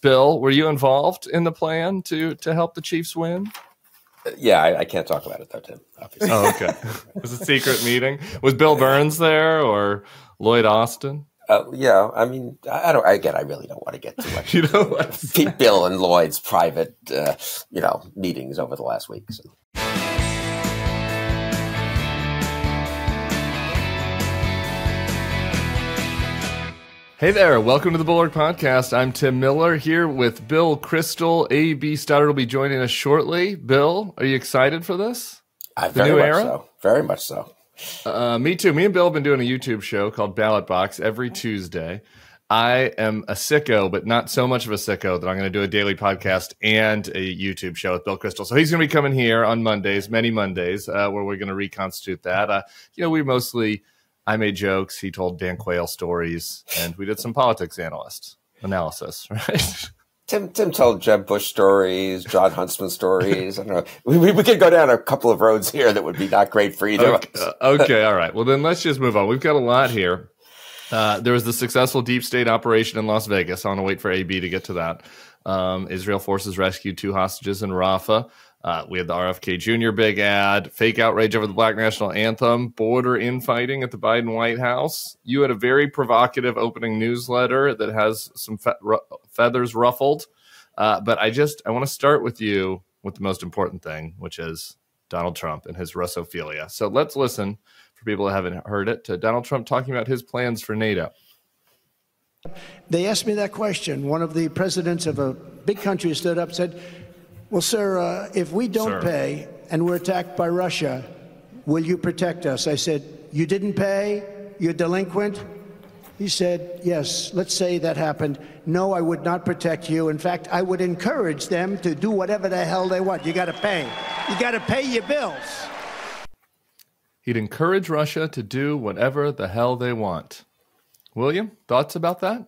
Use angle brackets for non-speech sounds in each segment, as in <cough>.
Bill, were you involved in the plan to to help the Chiefs win? Yeah, I, I can't talk about it though, Tim. Obviously. Oh, okay. <laughs> it was a secret meeting. Was Bill Burns there or Lloyd Austin? Uh, yeah, I mean, I don't. I again, I really don't want to get too much. <laughs> you know what? Bill and Lloyd's private, uh, you know, meetings over the last week. So. Hey there, welcome to the Bulwark Podcast. I'm Tim Miller here with Bill Kristol. A.B. Stoddard will be joining us shortly. Bill, are you excited for this? Uh, very much era? so. Very much so. Uh, me too. Me and Bill have been doing a YouTube show called Ballot Box every Tuesday. I am a sicko, but not so much of a sicko that I'm going to do a daily podcast and a YouTube show with Bill Kristol. So he's going to be coming here on Mondays, many Mondays, uh, where we're going to reconstitute that. Uh, you know, we mostly – I made jokes. He told Dan Quayle stories, and we did some politics analyst analysis. <laughs> Right. Tim Tim told Jeb Bush stories, Jon Huntsman stories. I don't know. We, we, we, could go down a couple of roads here that would be not great for either okay, of us. Uh, okay, all right. Well, then let's just move on. We've got a lot here. Uh, there was the successful deep state operation in Las Vegas. I want to wait for AB to get to that. Um, Israel forces rescued two hostages in Rafah. Uh, we had the RFK Jr. big ad, fake outrage over the Black National Anthem, border infighting at the Biden White House. You had a very provocative opening newsletter that has some fe- feathers ruffled. Uh, but I just I want to start with you with the most important thing, which is Donald Trump and his Russophilia. So let's listen for people who haven't heard it to Donald Trump talking about his plans for NATO. They asked me that question. One of the presidents of a big country stood up and said, well, sir, uh, if we don't sir. pay and we're attacked by Russia, will you protect us? I said, You didn't pay? You're delinquent? He said, Yes, let's say that happened. No, I would not protect you. In fact, I would encourage them to do whatever the hell they want. You got to pay. You got to pay your bills. He'd encourage Russia to do whatever the hell they want. William, thoughts about that?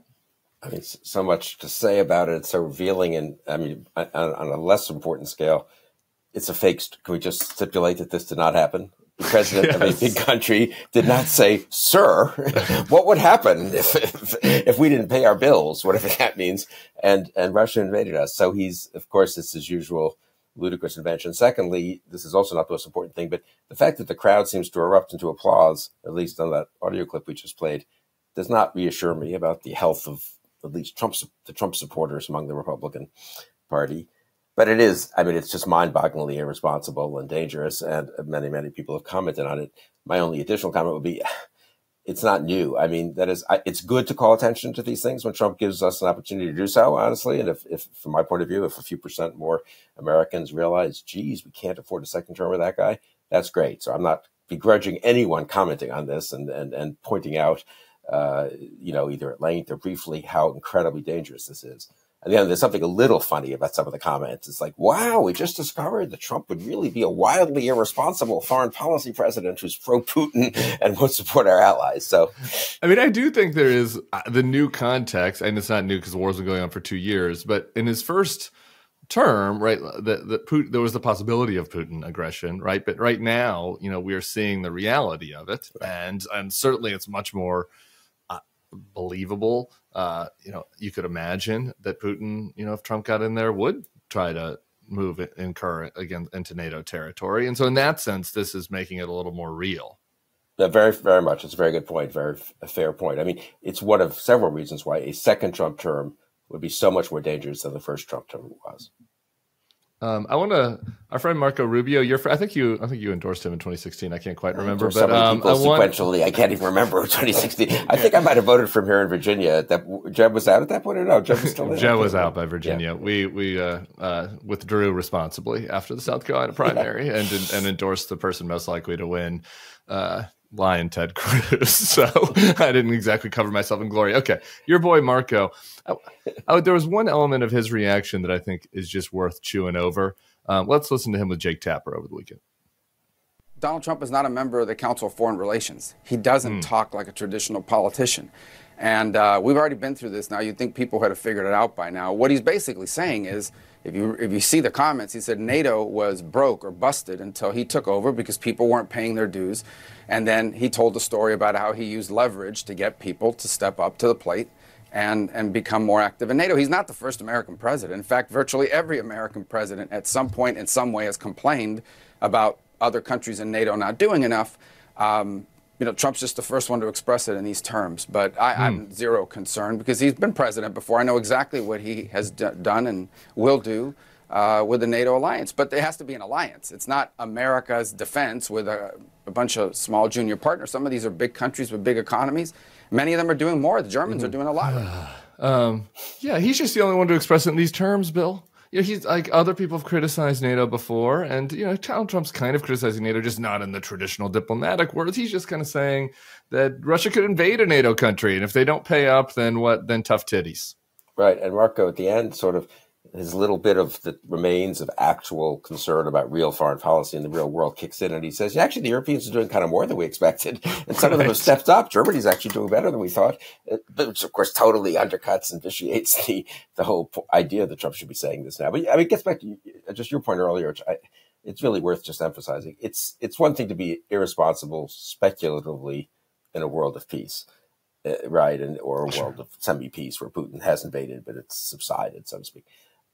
I mean, so much to say about it. It's so revealing, and I mean, on, on a less important scale, it's a fake. Can we just stipulate that this did not happen? The president yes. of a big country did not say, "Sir, <laughs> what would happen if, if, if we didn't pay our bills, whatever that means?" And and Russia invaded us. So he's, of course, it's his usual ludicrous invention. Secondly, this is also not the most important thing, but the fact that the crowd seems to erupt into applause, at least on that audio clip we just played, does not reassure me about the health of at least Trump, the Trump supporters among the Republican Party. But it is, I mean, it's just mind bogglingly irresponsible and dangerous. And many, many people have commented on it. My only additional comment would be <sighs> it's not new. I mean, that is, it's good to call attention to these things when Trump gives us an opportunity to do so, honestly. And if, if from my point of view, if a few percent more Americans realize, geez, we can't afford a second term with that guy, that's great. So I'm not begrudging anyone commenting on this and, and, and pointing out uh, you know, either at length or briefly, how incredibly dangerous this is. And then there's something a little funny about some of the comments. It's like, wow, we just discovered that Trump would really be a wildly irresponsible foreign policy president who's pro Putin <laughs> and won't support our allies. So, I mean, I do think there is uh, the new context, and it's not new because the war's been going on for two years, but in his first term, right, the, the Putin, there was the possibility of Putin aggression, right? But right now, you know, we are seeing the reality of it. And, and certainly it's much more believable. Uh, you know, you could imagine that Putin, you know, if Trump got in there, would try to move it incur again into NATO territory. And so, in that sense, this is making it a little more real. Yeah, very, very much. It's a very good point. Very fair point. I mean, it's one of several reasons why a second Trump term would be so much more dangerous than the first Trump term was. Um, I want to our friend Marco Rubio. Your I think you I think you endorsed him in 2016. I can't quite remember, but so um, I want, sequentially, I can't even remember <laughs> 2016. I think I might have voted from here in Virginia. That Jeb was out at that point, or no? Jeb was still <laughs> Jeb was out by Virginia. Yeah. We we uh, uh, withdrew responsibly after the South Carolina primary <laughs> yeah. and and endorsed the person most likely to win. Uh, Lion Ted <laughs> Cruz. So I didn't exactly cover myself in glory. Okay, your boy Marco. I, I, there was one element of his reaction that I think is just worth chewing over. Um, let's listen to him with Jake Tapper over the weekend. Donald Trump is not a member of the Council of Foreign Relations. He doesn't mm. talk like a traditional politician. And uh, we've already been through this now. You'd think people had figured it out by now. What he's basically saying is if you, if you see the comments, he said NATO was broke or busted until he took over because people weren't paying their dues. And then he told the story about how he used leverage to get people to step up to the plate and, and become more active in NATO. He's not the first American president. In fact, virtually every American president at some point in some way has complained about other countries in NATO not doing enough. Um, you know, Trump's just the first one to express it in these terms. But I, am hmm. zero concerned because he's been president before. I know exactly what he has d- done and will do uh, with the NATO alliance. But there has to be an alliance. It's not America's defense with a, a, bunch of small junior partners. Some of these are big countries with big economies. Many of them are doing more. The Germans mm-hmm. are doing a lot. <sighs> um, yeah, he's just the only one to express it in these terms, Bill you know, he's like other people have criticized NATO before, and you know, Donald Trump's kind of criticizing NATO, just not in the traditional diplomatic words. He's just kind of saying that Russia could invade a NATO country, and if they don't pay up, then what? Then tough titties. Right, and Marco at the end sort of his little bit of the remains of actual concern about real foreign policy in the real world kicks in, and he says, yeah, "Actually, the Europeans are doing kind of more than we expected, <laughs> and some right. of them have stepped up. Germany's actually doing better than we thought, uh, but which of course totally undercuts and vitiates the the whole idea that Trump should be saying this now. But I mean, it gets back to just your point earlier, which I, it's really worth just emphasizing. It's it's one thing to be irresponsible speculatively in a world of peace." Uh, right, and or a world of semi-peace where Putin has invaded, but it's subsided, so to speak.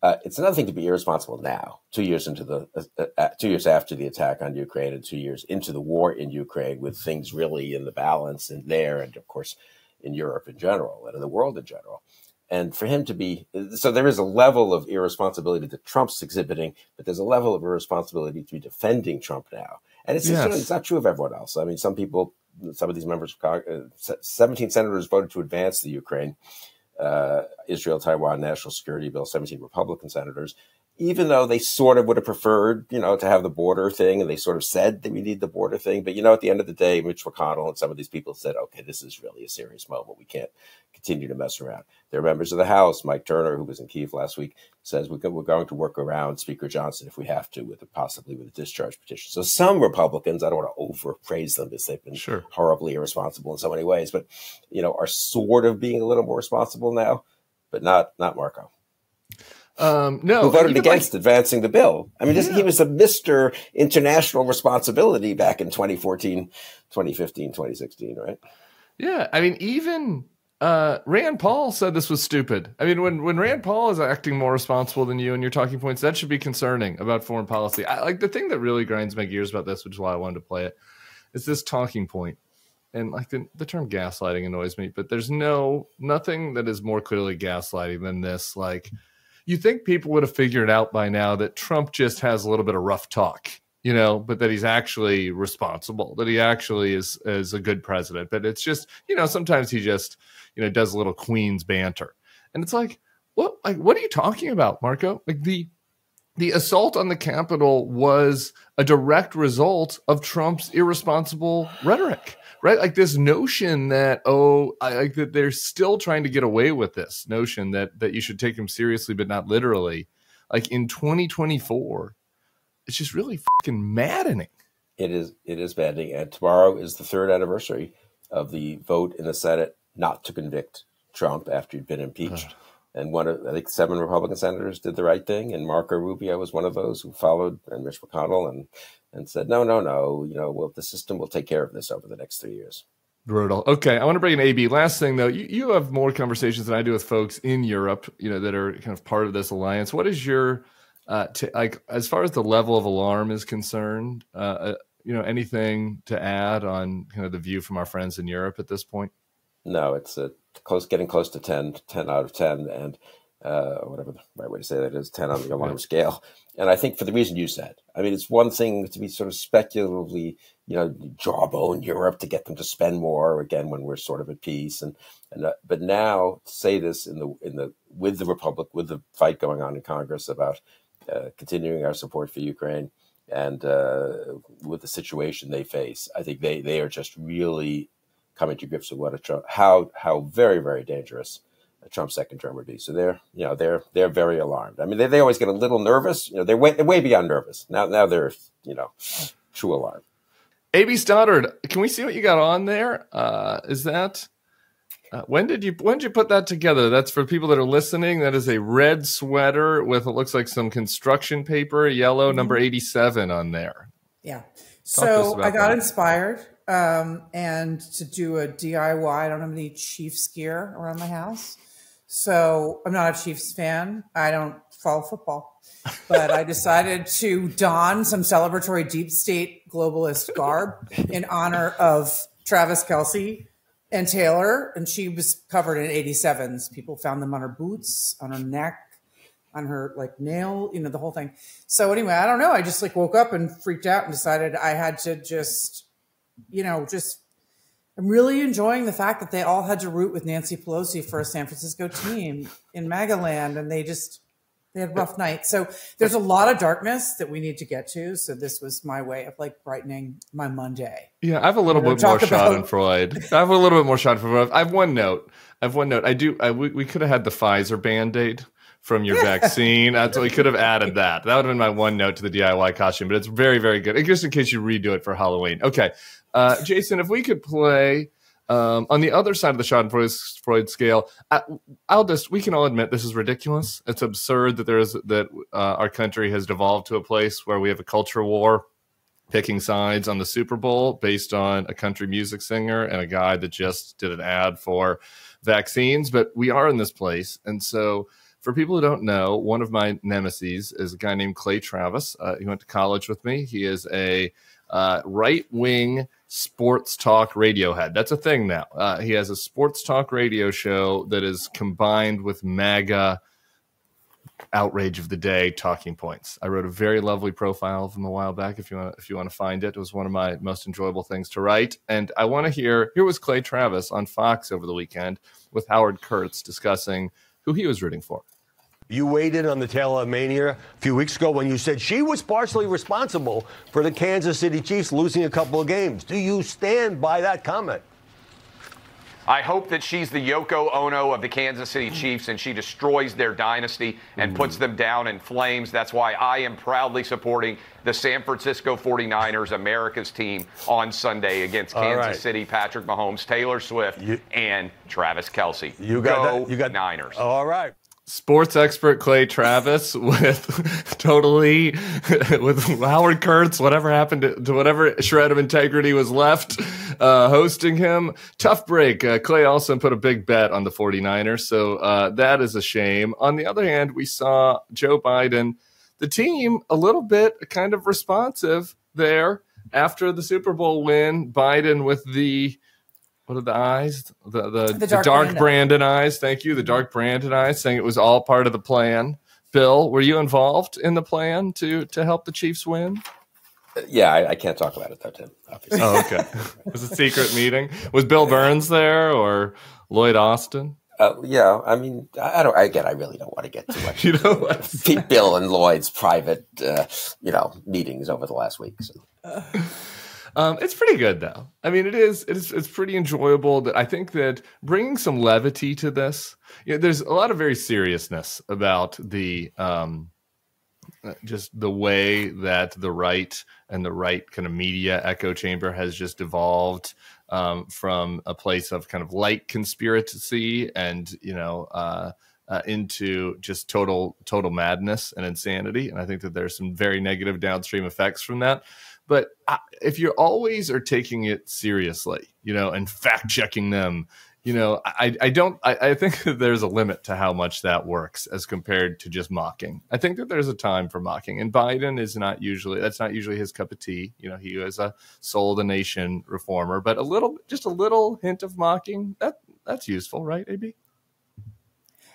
Uh, it's another thing to be irresponsible now, two years into the uh, uh, uh, two years after the attack on Ukraine, and two years into the war in Ukraine, with things really in the balance in there, and of course in Europe in general, and in the world in general. And for him to be so, there is a level of irresponsibility that Trump's exhibiting, but there's a level of irresponsibility to be defending Trump now. And it's, yes. it's not true of everyone else. I mean, some people, some of these members of Congress, 17 senators voted to advance the Ukraine uh, Uh, Israel Taiwan National Security Bill, 17 Republican senators, even though they sort of would have preferred, you know, to have the border thing, and they sort of said that we need the border thing. But you know, at the end of the day, Mitch McConnell and some of these people said, "Okay, this is really a serious moment. We can't continue to mess around." There are members of the House, Mike Turner, who was in Kiev last week, says we're going to work around Speaker Johnson if we have to, with a, possibly with a discharge petition. So some Republicans, I don't want to overpraise them because they've been sure. horribly irresponsible in so many ways, but you know, are sort of being a little more responsible now, but not not Marco. Um, no, who voted against like, advancing the bill. I mean, yeah. he was a Mr. International Responsibility back in 2014, 2015, 2016, right? Yeah. I mean, even uh, Rand Paul said this was stupid. I mean, when, when Rand Paul is acting more responsible than you and your talking points, that should be concerning about foreign policy. I, like the thing that really grinds my gears about this, which is why I wanted to play it, is this talking point. And like the, the term gaslighting annoys me, but there's no nothing that is more clearly gaslighting than this. Like, you think people would have figured out by now that Trump just has a little bit of rough talk, you know, but that he's actually responsible, that he actually is is a good president. But it's just, you know, sometimes he just, you know, does a little Queen's banter. And it's like, what like what are you talking about, Marco? Like the the assault on the Capitol was a direct result of Trump's irresponsible rhetoric right? Like this notion that oh, I, like that they're still trying to get away with this notion that that you should take them seriously but not literally. Like in 2024, it's just really fucking maddening. It is. It is maddening. And tomorrow is the third anniversary of the vote in the Senate not to convict Trump after he'd been impeached. And one of I think seven Republican senators did the right thing, and Marco Rubio was one of those who followed, and Mitch McConnell, and and said, no, no, no, you know, well, the system will take care of this over the next three years. Brutal. Okay, I want to bring in AB. Last thing though, you, you have more conversations than I do with folks in Europe, you know, that are kind of part of this alliance. What is your uh, t- like as far as the level of alarm is concerned? Uh, uh, you know, anything to add on kind of the view from our friends in Europe at this point? No, it's a close, getting close to 10, 10 out of ten, and uh, whatever the right way to say that is, 10 on the alarm scale. And I think for the reason you said, I mean, it's one thing to be sort of speculatively, you know, jawbone Europe to get them to spend more again when we're sort of at peace. And, and uh, but now say this in the, in the, with the Republic, with the fight going on in Congress about uh, continuing our support for Ukraine and uh, with the situation they face, I think they, they are just really coming to grips with what a, Trump, how, how very, very dangerous a Trump second term would be. So they're, you know, they're they're very alarmed. I mean, they, they always get a little nervous. You know, they're way, they're way beyond nervous. Now now they're, you know, true alarm. AB Stoddard, can we see what you got on there? Uh, is that uh, when did you when did you put that together? That's for people that are listening. That is a red sweater with it looks like some construction paper, yellow mm-hmm. number eighty seven on there. Yeah. Talk so I got that. inspired um, and to do a DIY. I don't have any Chiefs gear around my house. So I'm not a Chiefs fan. I don't follow football, but I decided to don some celebratory deep state globalist garb in honor of Travis Kelce and Taylor. And she was covered in 87s. People found them on her boots, on her neck, on her like nail, you know, the whole thing. So anyway, I don't know. I just like woke up and freaked out and decided I had to just, you know, just I'm really enjoying the fact that they all had to root with Nancy Pelosi for a San Francisco team in Magaland, and they just they had rough nights. So there's a lot of darkness that we need to get to. So this was my way of like brightening my Monday. Yeah, I have a little bit more Schadenfreude. I have a little bit more Schadenfreude. I have one note. I have one note. I do. I, we, we could have had the Pfizer band aid from your yeah. vaccine. That's we could have added <laughs> that. That would have been my one note to the DIY costume, but it's very, very good. Just in case you redo it for Halloween. Okay. Uh, Jason, if we could play um, on the other side of the Schadenfreude Freud scale, I, will just we can all admit this is ridiculous. It's absurd that there is that uh, our country has devolved to a place where we have a culture war, picking sides on the Super Bowl based on a country music singer and a guy that just did an ad for vaccines. But we are in this place, and so for people who don't know, one of my nemesis is a guy named Clay Travis. Uh, he went to college with me. He is a uh, right wing sports talk radiohead. That's a thing now. Uh, he has a sports talk radio show that is combined with MAGA outrage of the day talking points. I wrote a very lovely profile of him a while back. If you want, if you want to find it, it was one of my most enjoyable things to write. And I want to hear. Here was Clay Travis on Fox over the weekend with Howard Kurtz discussing who he was rooting for. You weighed in on the Taylor Mania a few weeks ago when you said she was partially responsible for the Kansas City Chiefs losing a couple of games. Do you stand by that comment? I hope that she's the Yoko Ono of the Kansas City Chiefs and she destroys their dynasty and mm. puts them down in flames. That's why I am proudly supporting the San Francisco 49ers, America's team, on Sunday against Kansas right. City, Patrick Mahomes, Taylor Swift, you, and Travis Kelce. You got Go that. You got Niners. All right sports expert Clay Travis <laughs> with totally <laughs> with Howard Kurtz, whatever happened to, to, whatever shred of integrity was left, uh, hosting him. Tough break. Uh, Clay also put a big bet on the 49ers, so uh, that is a shame. On the other hand, we saw Joe Biden, the team, a little bit kind of responsive there after the Super Bowl win. Biden with the what are the eyes? The the, the dark, the dark Brandon. Brandon eyes. Thank you. The dark Brandon eyes, saying it was all part of the plan. Bill, were you involved in the plan to to help the Chiefs win? Yeah, I, I can't talk about it though, Tim. Obviously. Oh, okay. <laughs> it was a secret meeting. Was Bill Burns there or Lloyd Austin? Uh, yeah, I mean, I don't. Again, I really don't want to get too much. <laughs> you know, <laughs> Bill and Lloyd's private, uh, you know, meetings over the last week. So. Um, it's pretty good though. I mean, it is. It's it's pretty enjoyable. That I think that bringing some levity to this. You know, there's a lot of very seriousness about the um, uh, just the way that the right and the right kind of media echo chamber has just evolved um, from a place of kind of light conspiracy and you know uh, uh, into just total total madness and insanity. And I think that there's some very negative downstream effects from that. But if you always are taking it seriously, you know, and fact checking them, you know, I, I don't, I, I think <laughs> that there's a limit to how much that works as compared to just mocking. I think that there's a time for mocking, and Biden is not usually, that's not usually his cup of tea. You know, he is a soul of the nation reformer, but a little, just a little hint of mocking, that that's useful, right, AB?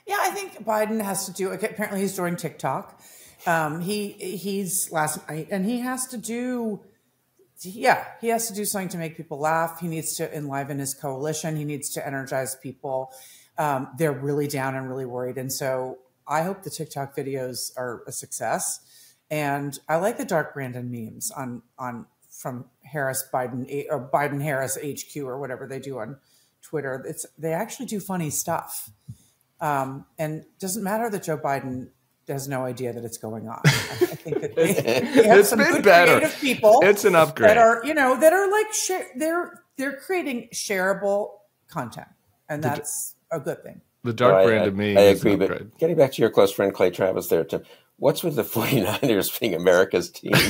Yeah, I think Biden has to do. Apparently, he's doing TikTok, um, he he's last night, and he has to do. Yeah, he has to do something to make people laugh. He needs to enliven his coalition. He needs to energize people. Um, they're really down and really worried, and so I hope the TikTok videos are a success. And I like the dark Brandon memes on on from Harris Biden or Biden Harris HQ or whatever they do on Twitter. It's they actually do funny stuff. Um, and doesn't matter that Joe Biden has no idea that it's going on. <laughs> I, think that they, they have some good better. creative people. It's an upgrade that are you know that are like share, they're they're creating shareable content, and that's the, a good thing. The dark well, brand I, of me. I agree, but getting back to your close friend Clay Travis there, Tim. What's with the <laughs> 49ers being America's team? <laughs>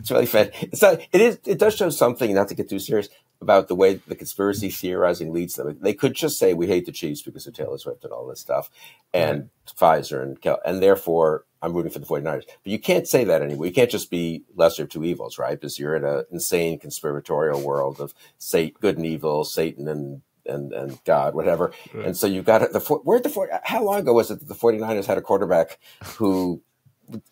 It's really fun. It's not, it is, it does show something, not to get too serious, about the way the conspiracy theorizing leads them. They could just say we hate the Chiefs because of Taylor Swift and all this stuff, and right. Pfizer and Kel- and therefore I'm rooting for the 49ers. But you can't say that anymore. You can't just be lesser of two evils, right? Because you're in an insane conspiratorial world of say good and evil, Satan and and and God, whatever. Right. And so you've got the where the how long ago was it that the 49ers had a quarterback who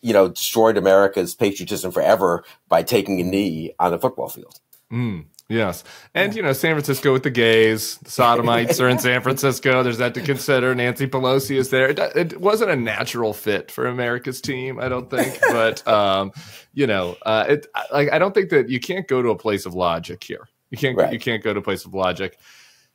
you know destroyed America's patriotism forever by taking a knee on the football field? Mm. Yes. And, you know, San Francisco with the gays, the sodomites are in <laughs> San Francisco. There's that to consider. Nancy Pelosi is there. It, it, wasn't a natural fit for America's team, I don't think. <laughs> But, um, you know, uh, it, like, I don't think that you can't go to a place of logic here. You can't, right. you can't go to a place of logic.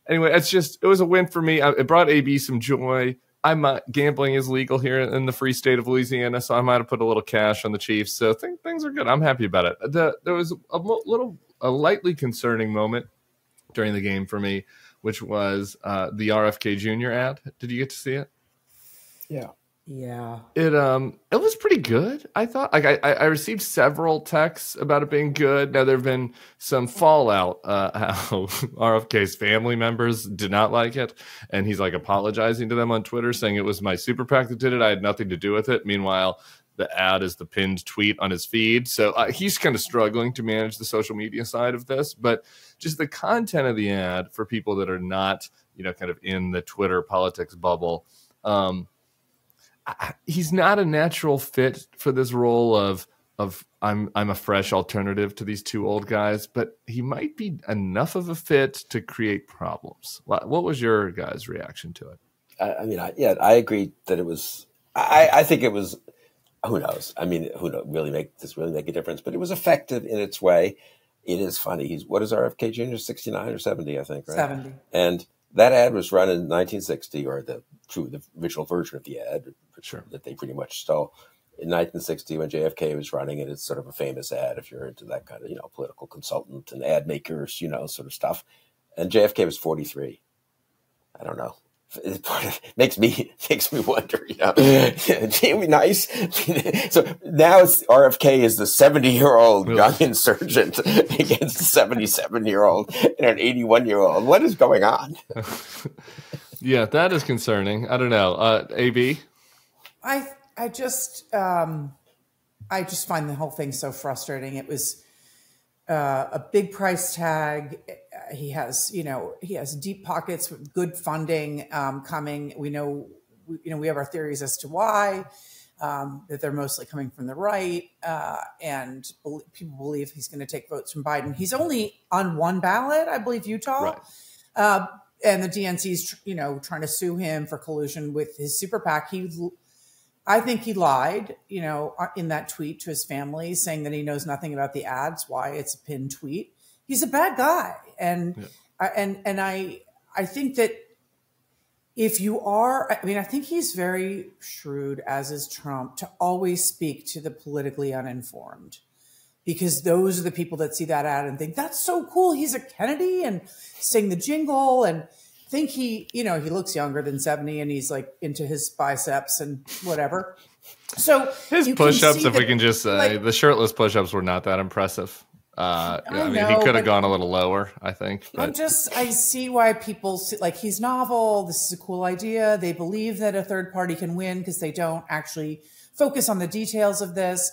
Anyway, it's just, it was a win for me. It brought AB some joy. I'm uh, gambling is legal here in the free state of Louisiana, so I might have put a little cash on the Chiefs. So think, things are good. I'm happy about it. The, there was a little a lightly concerning moment during the game for me, which was uh, the RFK Jr. ad. Did you get to see it? Yeah. Yeah. It um it was pretty good. I thought like I I received several texts about it being good. Now there've been some fallout uh <laughs> how RFK's family members did not like it and he's like apologizing to them on Twitter saying it was my super PAC that did it. I had nothing to do with it. Meanwhile, the ad is the pinned tweet on his feed. So uh, he's kind of struggling to manage the social media side of this, but just the content of the ad for people that are not, you know, kind of in the Twitter politics bubble. Um, I, he's not a natural fit for this role of of I'm I'm a fresh alternative to these two old guys, but he might be enough of a fit to create problems. What, what was your guys' reaction to it? I, I mean, I, yeah, I agree that it was. I, I think it was who knows? I mean, who knows? Really make this really make a difference? But it was effective in its way. It is funny. He's what is RFK Jr. sixty nine or seventy? I think right. Seventy. And that ad was run in 1960, or the true the original version of the ad, sure. that they pretty much stole in 1960 when JFK was running it. It's sort of a famous ad if you're into that kind of you know political consultant and ad makers, you know, sort of stuff. And JFK was 43. I don't know it <laughs> makes me <laughs> makes me wonder, you know, it be <laughs> nice. so now it's RFK is the seventy year old young insurgent against a seventy seven year old and an eighty one year old. What is going on? yeah, that is concerning. I don't know. Uh, AB, I I just um, I just find the whole thing so frustrating. It was uh, a big price tag. He has, you know, he has deep pockets with good funding um, coming. We know, we, you know, we have our theories as to why. Um, that they're mostly coming from the right, uh, and be- people believe he's going to take votes from Biden. He's only on one ballot, I believe, Utah, right. uh, and the DNC's, you know, trying to sue him for collusion with his super PAC. He I think he lied, you know, uh, in that tweet to his family, saying that he knows nothing about the ads, why it's a pinned tweet. He's a bad guy, and yeah. and and I I think that if you are, I mean, I think he's very shrewd, as is Trump, to always speak to the politically uninformed, because those are the people that see that ad and think that's so cool. He's a Kennedy and sing the jingle and think he, you know, he looks younger than 70 and he's like into his biceps and whatever. So his push-ups, if we can just say, like, the shirtless push-ups were not that impressive. Uh, I, I mean, know, he could have gone a little lower, I think. But. I'm just, I see why people see, like he's novel. This is a cool idea. They believe that a third party can win because they don't actually focus on the details of this.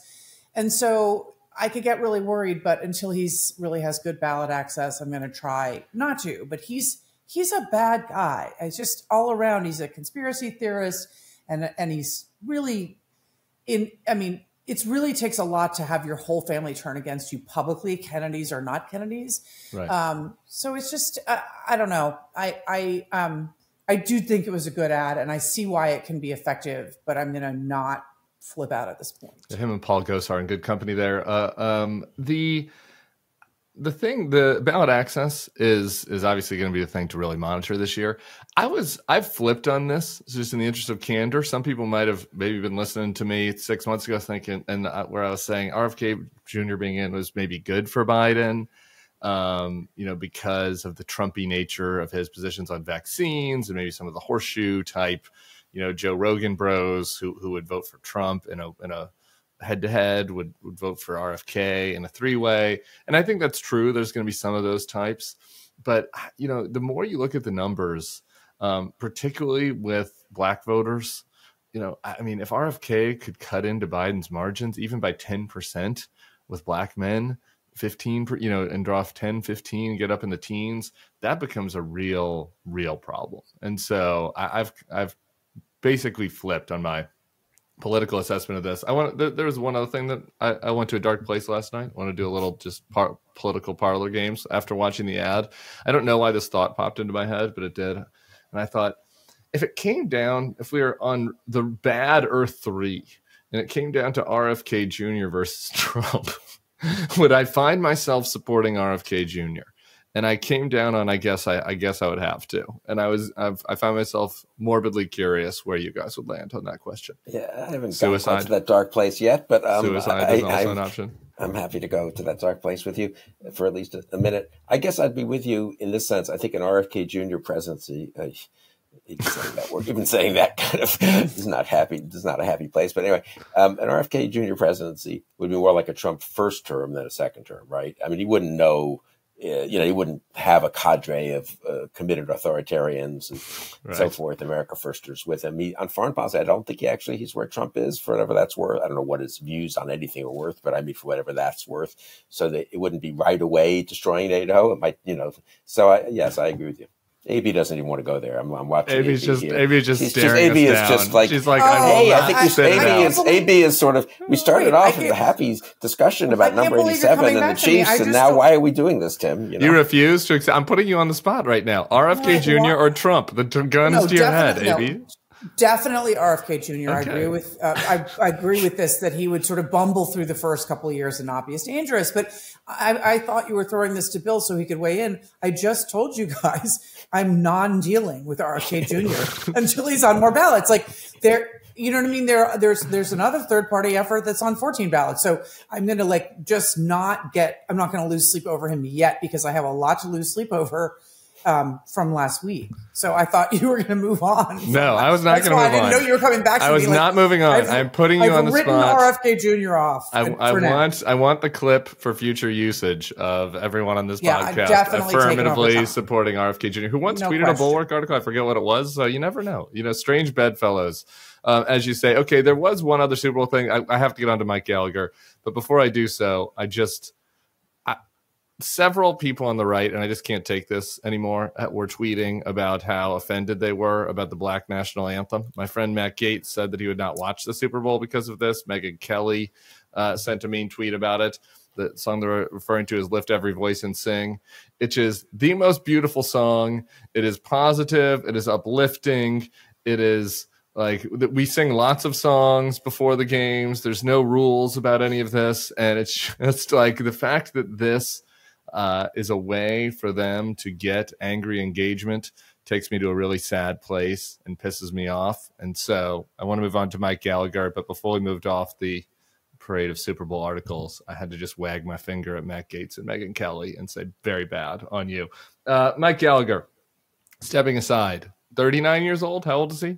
And so I could get really worried, but until he's really has good ballot access, I'm going to try not to. But he's he's a bad guy. It's just all around. He's a conspiracy theorist, and and he's really in. I mean, it really takes a lot to have your whole family turn against you publicly, Kennedys or not Kennedys. Right. Um, so it's just uh, I don't know. I I um I do think it was a good ad, and I see why it can be effective, but I'm gonna not flip out at this point. Him and Paul Gosar in good company there. Uh, um, the the thing the ballot access is is obviously going to be the thing to really monitor this year. I was i've flipped on this just in the interest of candor. Some people might have maybe been listening to me six months ago thinking and uh, where i was saying rfk jr being in was maybe good for biden um, you know because of the trumpy nature of his positions on vaccines and maybe some of the horseshoe type you know joe rogan bros who, who would vote for trump in a in a head to head would would vote for RFK in a three way, and I think that's true. There's going to be some of those types, but you know, the more you look at the numbers, um, particularly with black voters, you know, I mean, if RFK could cut into Biden's margins even by ten percent with black men, 15 you know and draw 10 15 get up in the teens that becomes a real real problem and so I, have i've basically flipped on my political assessment of this. I want there, there was one other thing that I, I, went to a dark place last night. I want to do a little just par, political parlor games after watching the ad. I don't know why this thought popped into my head but it did. And i thought if it came down if we were on the bad earth 3 and it came down to rfk jr versus <laughs> trump would I find myself supporting RFK Jr. And I came down on I guess I, I guess I would have to. And I was I've, i found myself morbidly curious where you guys would land on that question. Yeah, I haven't Suicide. gotten to that dark place yet, but um, Suicide I, is also I, an option. I'm happy to go to that dark place with you for at least a, a, minute. I guess I'd be with you in this sense. I think an RFK Jr. presidency, uh, even saying that word, even saying that kind of <laughs> is not happy. Is not a happy place. But anyway, um, an RFK Jr. presidency would be more like a Trump first term than a second term, right? I mean, he wouldn't know. Uh, you know, he wouldn't have a cadre of uh, committed authoritarians and right. so forth, America firsters with him. He, on foreign policy, I don't think he actually he's where Trump is for whatever that's worth. I don't know what his views on anything are worth, but I mean for whatever that's worth. So that it wouldn't be right away destroying NATO. It might, you know. So I, yes, I agree with you. AB doesn't even want to go there. I'm, I'm watching. AB's AB just here. AB just She's staring just, AB is just like she's like. Oh, hey, I think I, AB is AB is sort of. We started off with a happy discussion about number eighty seven and the Chiefs, and now why are we doing this, Tim? You, know? you refuse to accept. I'm putting you on the spot right now. RFK Jr. or Trump? The t- guns no, to your head, no. AB. Definitely RFK Jr. Okay. I agree with uh, I, I, agree with this that he would sort of bumble through the first couple of years and not be as dangerous. But I, I thought you were throwing this to Bill so he could weigh in. I just told you <laughs> guys I'm non-dealing with RFK <laughs> Jr. until he's on more ballots. Like there, you know what I mean? There, there's there's another third party effort that's on 14 ballots. So I'm going to like just not get. I'm not going to lose sleep over him yet because I have a lot to lose sleep over um, from last week. So I thought <laughs> you were going to move on. No, I was not going to move on. I didn't know you were coming back. I was not moving on. i am putting you I've on the written spot. RFK Jr. off. I, I want I want the clip for future usage of everyone on this yeah, podcast affirmatively supporting RFK Jr. Who once no tweeted question. a bulwark article. I forget what it was. So you never know. You know, strange bedfellows. Um, as you say, okay, there was one other Super Bowl thing. I, I have to get on to Mike Gallagher, but before I do so, I just several people on the right, and I just can't take this anymore, uh, were tweeting about how offended they were about the Black National Anthem. My friend Matt Gaetz said that he would not watch the Super Bowl because of this. Megyn Kelly uh, sent a mean tweet about it. The song they're referring to is Lift Every Voice and Sing. It is the most beautiful song. It is positive, it is uplifting, it is like we sing lots of songs before the games there's no rules about any of this and it's <laughs> just like the fact that this uh, is a way for them to get angry engagement takes me to a really sad place and pisses me off. And so I want to move on to Mike Gallagher. But before we moved off the parade of Super Bowl articles, I had to just wag my finger at Matt Gaetz and Megyn Kelly and say, very bad on you. Uh, Mike Gallagher, stepping aside, 39 years old. How old is he?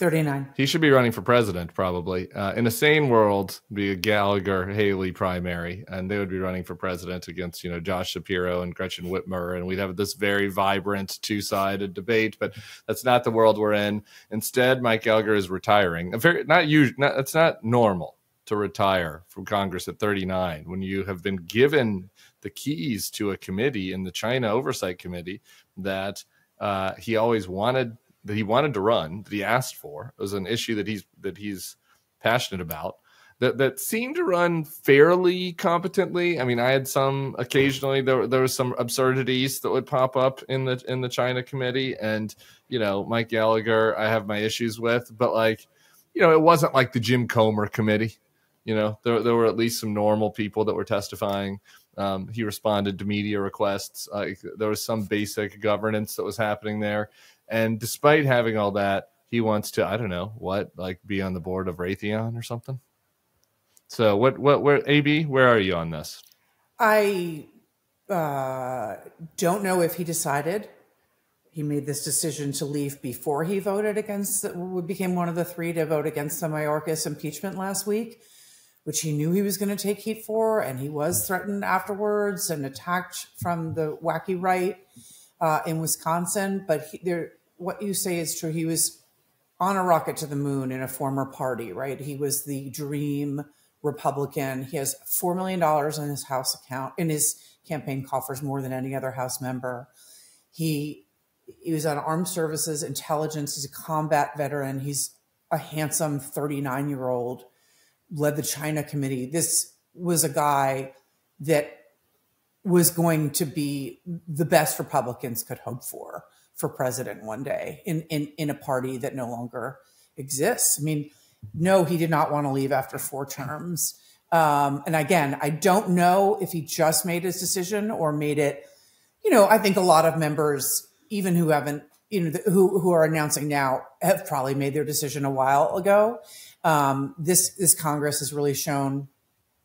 39. He should be running for president, probably. Uh, in a sane world, be a Gallagher Haley primary, and they would be running for president against, you know, Josh Shapiro and Gretchen Whitmer, and we'd have this very vibrant two sided debate. But that's not the world we're in. Instead, Mike Gallagher is retiring. A very not usual. Not, it's not normal to retire from Congress at 39 when you have been given the keys to a committee in the China Oversight Committee that uh, he always wanted that he wanted to run, that he asked for. It was an issue that he's that he's passionate about. That that seemed to run fairly competently. I mean, I had some occasionally there there was some absurdities that would pop up in the in the China committee, and you know, Mike Gallagher, I have my issues with, but like, you know, it wasn't like the Jim Comer committee. You know, there there were at least some normal people that were testifying. Um, he responded to media requests. Uh, there was some basic governance that was happening there. And despite having all that, he wants to, I don't know, what, like be on the board of Raytheon or something. So what what where AB, where are you on this? I uh, don't know if he decided he made this decision to leave before he voted against became one of the three to vote against the Mayorkas impeachment last week. which he knew he was going to take heat for, and he was threatened afterwards and attacked from the wacky right uh, in Wisconsin. But he, there, what you say is true. He was on a rocket to the moon in a former party, right? He was the dream Republican. He has $4 million in his house account, in his campaign coffers, more than any other House member. He, he was on armed services, intelligence. He's a combat veteran. He's a handsome 39 year old, led the China committee. This was a guy that was going to be the best Republicans could hope for for president one day in, in, in a party that no longer exists. I mean, no, he did not want to leave after four terms. Um, and again, I don't know if he just made his decision or made it, you know, I think a lot of members, even who haven't, you know, who, who are announcing now have probably made their decision a while ago. Um, this, this Congress has really shown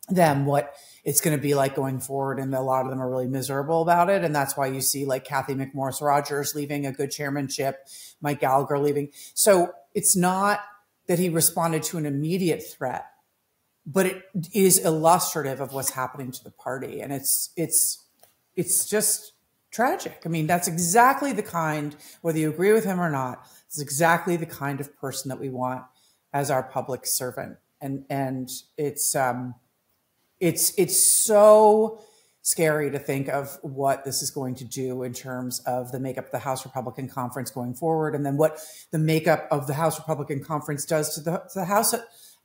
them what it's going to be like going forward. And a lot of them are really miserable about it. And that's why you see like Cathy McMorris Rodgers leaving a good chairmanship, Mike Gallagher leaving. So it's not that he responded to an immediate threat, but it is illustrative of what's happening to the party. And it's, it's, it's just tragic. I mean, that's exactly the kind, whether you agree with him or not, it's exactly the kind of person that we want as our public servant. And, and it's, um, it's it's so scary to think of what this is going to do in terms of the makeup of the House Republican Conference going forward, and then what the makeup of the House Republican Conference does to the, to the House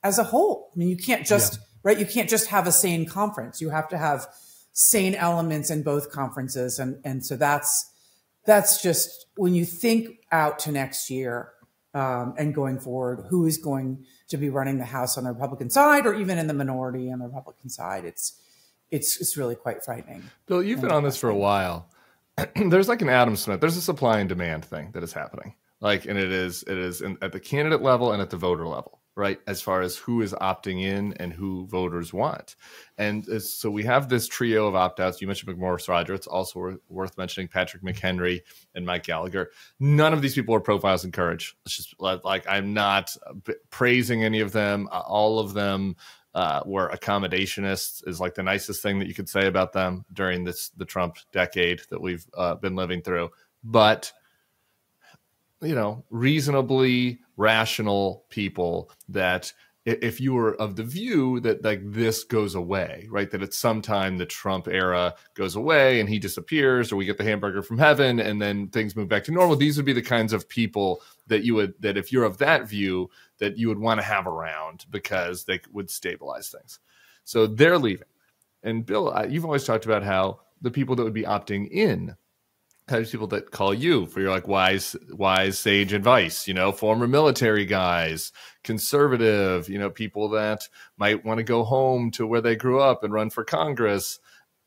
as a whole. I mean, you can't just yeah. right, you can't just have a sane conference. You have to have sane elements in both conferences, and and so that's that's just when you think out to next year um, and going forward, who is going to be running the House on the Republican side, or even in the minority on the Republican side? It's it's it's really quite frightening. Bill, you've been on this for a while. <clears throat> There's like an Adam Smith. There's a supply and demand thing that is happening. Like, and it is it is in, at the candidate level and at the voter level right? As far as who is opting in and who voters want. And so we have this trio of opt outs. You mentioned McMorris Rodger. It's also worth mentioning Patrick McHenry and Mike Gallagher. None of these people are profiles in courage. It's just like I'm not praising any of them. All of them uh, were accommodationists is like the nicest thing that you could say about them during this the Trump decade that we've uh, been living through. But you know, reasonably rational people that if you were of the view that like this goes away, right? That at some time the Trump era goes away and he disappears, or we get the hamburger from heaven, and then things move back to normal. These would be the kinds of people that you would that if you're of that view, that you would want to have around because they would stabilize things. So they're leaving. And Bill, you've always talked about how the people that would be opting in types people that call you for your like wise wise sage advice you know former military guys conservative you know people that might want to go home to where they grew up and run for congress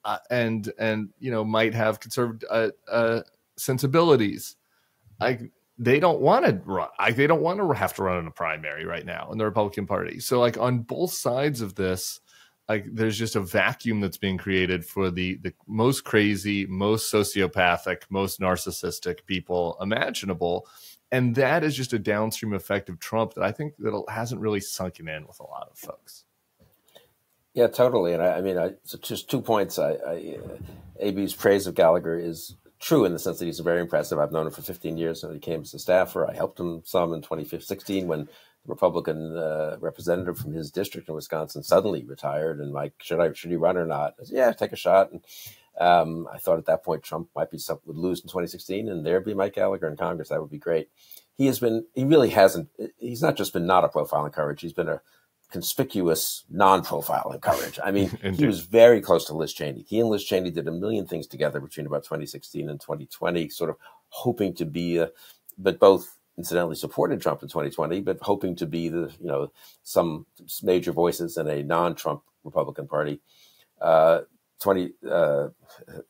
uh, and and you know might have conservative uh, uh, sensibilities. Like they don't want to run like they don't want to have to run in a primary right now in the republican party. So like on both sides of this like there's just a vacuum that's being created for the the most crazy, most sociopathic, most narcissistic people imaginable, and that is just a downstream effect of Trump that I think that hasn't really sunken in with a lot of folks. Yeah, totally. And I, I mean, I, so just two points. I, I uh, AB's praise of Gallagher is true in the sense that he's very impressive. I've known him for 15 years, and he came as a staffer. I helped him some in 2016 when Republican uh, representative from his district in Wisconsin suddenly retired, and like, should I should he run or not? I said, yeah, take a shot. And um, I thought at that point Trump might be some, would lose in 2016, and there'd be Mike Gallagher in Congress. That would be great. He has been. He really hasn't. He's not just been not a profile in courage. He's been a conspicuous non-profile in courage. I mean, <laughs> he was very close to Liz Cheney. He and Liz Cheney did a million things together between about 2016 and 2020, sort of hoping to be a, but both incidentally supported Trump in 2020, but hoping to be the you know some major voices in a non-Trump Republican Party. Uh, 20 uh,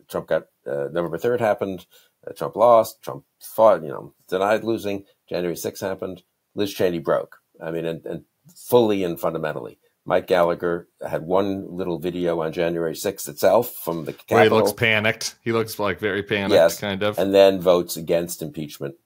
Trump got uh, November 3rd happened. Uh, Trump lost. Trump fought. You know, denied losing. January 6th happened. Liz Cheney broke. I mean, and, and fully and fundamentally. Mike Gallagher had one little video on January 6th itself from the Capitol. Where he looks panicked. He looks like very panicked, yes, kind of. And then votes against impeachment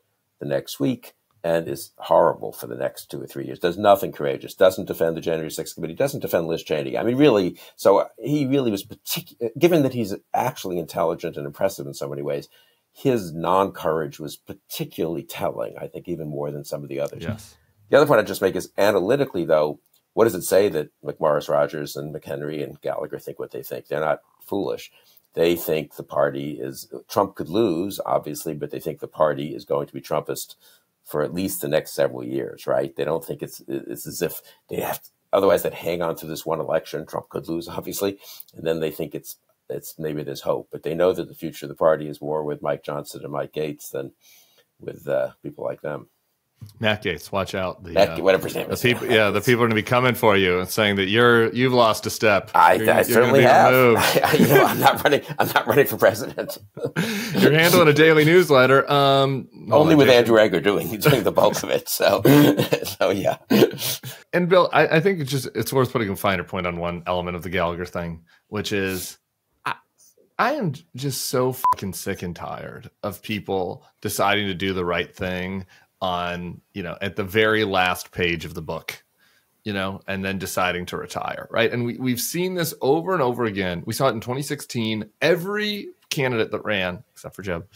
the next week. and is horrible for the next two or three years. Does nothing courageous. Doesn't defend the January 6th committee. Doesn't defend Liz Cheney. I mean, really. So he really was particular. Given that he's actually intelligent and impressive in so many ways, his non-courage was particularly telling. I think even more than some of the others. Yes. The other point I'd just make is analytically, though, what does it say that McMorris Rodgers and McHenry and Gallagher think what they think? They're not foolish. They think the party is Trump could lose, obviously, but they think the party is going to be Trumpist for at least the next several years, right? They don't think it's it's as if they have to, otherwise they'd hang on to this one election. Trump could lose, <laughs> obviously, and then they think it's it's maybe there's hope, but they know that the future of the party is more with Mike Johnson and Mike Gaetz than with uh, people like them. Matt Gaetz, watch out. The, Matt, uh, whatever his name the people, yeah, the people are going to be coming for you and saying that you're you've lost a step. I, I certainly have. <laughs> I, you know, I'm not running. I'm not running for president. <laughs> you're handling a daily newsletter. Um, <laughs> Only with Andrew Egger doing doing the bulk of it. So, so yeah. And Bill, I, I think it's just it's worth putting a finer point on one element of the Gallagher thing, which is I am just so fucking sick and tired of people deciding to do the right thing on, you know, at the very last page of the book, you know, and then deciding to retire, right? And we, we've seen this over and over again. We saw it in 2016. Every candidate that ran, except for Jeb,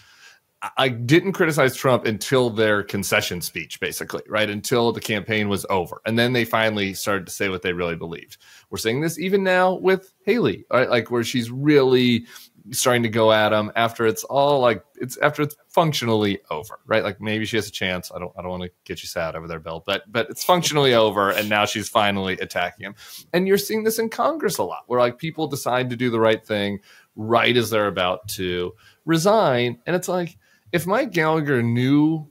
I didn't criticize Trump until their concession speech, basically, right? Until the campaign was over. And then they finally started to say what they really believed. We're seeing this even now with Haley, right? Like where she's really starting to go at him after it's all like it's after it's functionally over, right? Like maybe she has a chance. I don't I don't want to get you sad over there, Bill, but but it's functionally over and now she's finally attacking him. And you're seeing this in Congress a lot where like people decide to do the right thing right as they're about to resign. And it's like if Mike Gallagher knew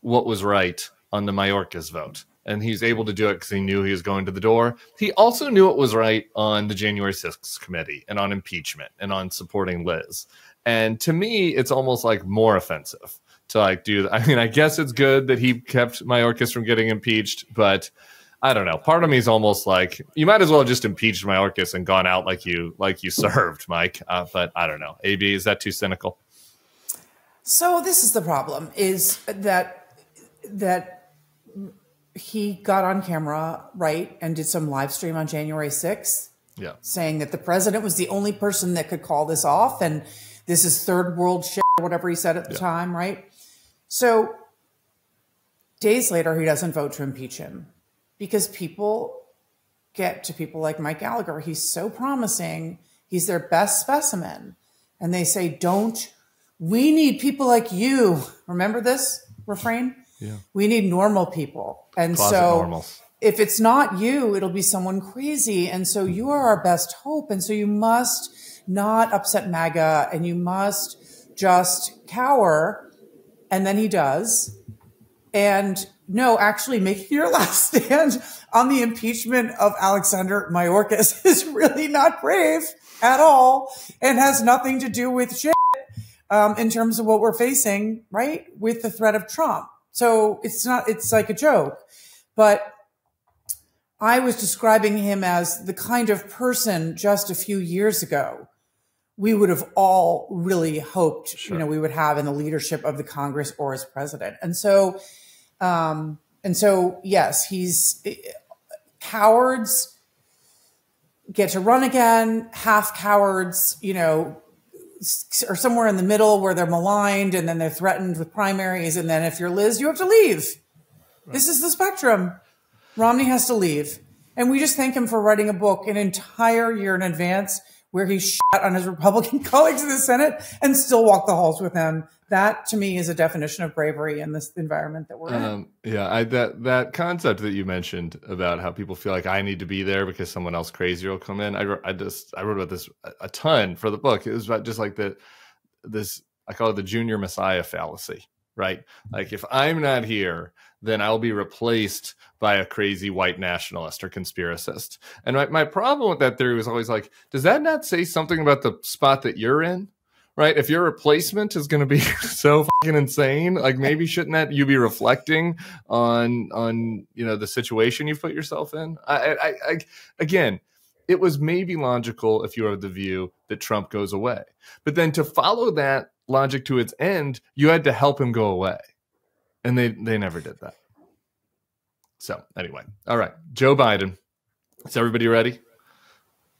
what was right on the Mayorkas vote, and he's able to do it because he knew he was going to the door. He also knew it was right on the January 6th committee and on impeachment and on supporting Liz. And to me, it's almost like more offensive to like do. I mean, I guess it's good that he kept Mayorkas from getting impeached, but I don't know. Part of me is almost like you might as well just impeached Mayorkas and gone out like you like you <laughs> served, Mike. Uh, but I don't know. AB, is that too cynical? So this is the problem: is that that he got on camera, right, and did some live stream on January 6th. Yeah. Saying that the president was the only person that could call this off and this is third world shit or whatever he said at the yeah. time, right? So days later, he doesn't vote to impeach him because people get to people like Mike Gallagher. He's so promising. He's their best specimen. And they say, don't, we need people like you. Remember this refrain? Yeah. We need normal people. And Closet so normals. if it's not you, it'll be someone crazy. And so you are our best hope. And so you must not upset MAGA and you must just cower. And then he does. And no, actually making your <laughs> last stand on the impeachment of Alexander Mayorkas <laughs> is really not brave at all and has nothing to do with shit um, in terms of what we're facing, right? With the threat of Trump. So it's not, it's like a joke. But I was describing him as the kind of person just a few years ago we would have all really hoped, sure. you know, we would have in the leadership of the Congress or as president. And so, um, and so, yes, he's cowards get to run again, half cowards, you know, or somewhere in the middle where they're maligned and then they're threatened with primaries. And then if you're Liz, you have to leave. Right. This is the spectrum. Romney has to leave. And we just thank him for writing a book an entire year in advance where he <laughs> shot on his Republican <laughs> colleagues in the Senate and still walked the halls with them. That to me is a definition of bravery in this environment that we're um, in. Yeah, I, that that concept that you mentioned about how people feel like I need to be there because someone else crazier will come in. I, I just I wrote about this a ton for the book. It was about just like the this I call it the junior messiah fallacy, right? Like if I'm not here, then I'll be replaced by a crazy white nationalist or conspiracist. And my, my problem with that theory was always like, does that not say something about the spot that you're in? Right? If your replacement is going to be <laughs> so fucking insane, like maybe shouldn't that you be reflecting on on you know the situation you've put yourself in? I, I, I again, it was maybe logical if you were of the view that Trump goes away, but then to follow that logic to its end, you had to help him go away And they they never did that. So anyway, all right, Joe Biden. Is everybody ready?